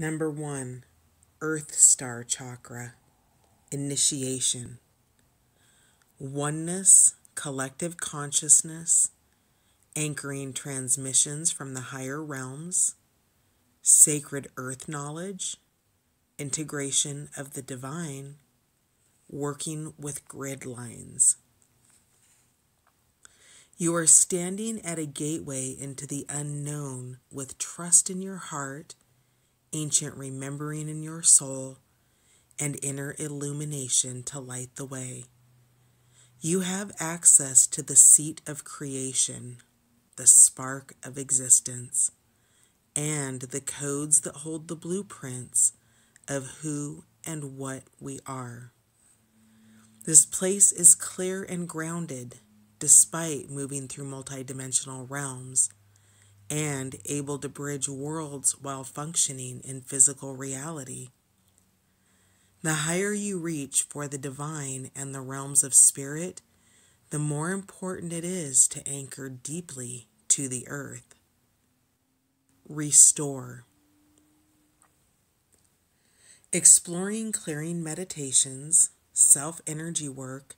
Number one, Earth Star Chakra, Initiation. Oneness, collective consciousness, anchoring transmissions from the higher realms, sacred earth knowledge, integration of the divine, working with grid lines. You are standing at a gateway into the unknown with trust in your heart ancient remembering in your soul, and inner illumination to light the way. You have access to the seat of creation, the spark of existence, and the codes that hold the blueprints of who and what we are. This place is clear and grounded despite moving through multidimensional realms and able to bridge worlds while functioning in physical reality. The higher you reach for the divine and the realms of spirit, the more important it is to anchor deeply to the earth. Restore. Exploring clearing meditations, self energy work,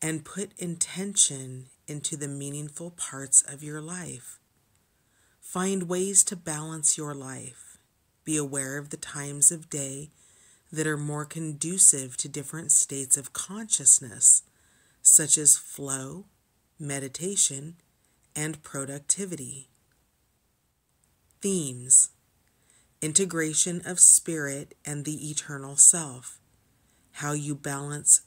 and put intention into the meaningful parts of your life. Find ways to balance your life. Be aware of the times of day that are more conducive to different states of consciousness, such as flow, meditation, and productivity. Themes Integration of spirit and the eternal self, how you balance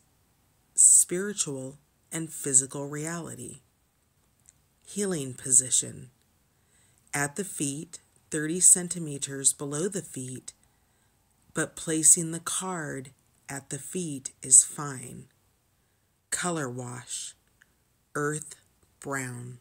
spiritual and physical reality. Healing position at the feet, 30 centimeters below the feet, but placing the card at the feet is fine. Color wash, earth brown.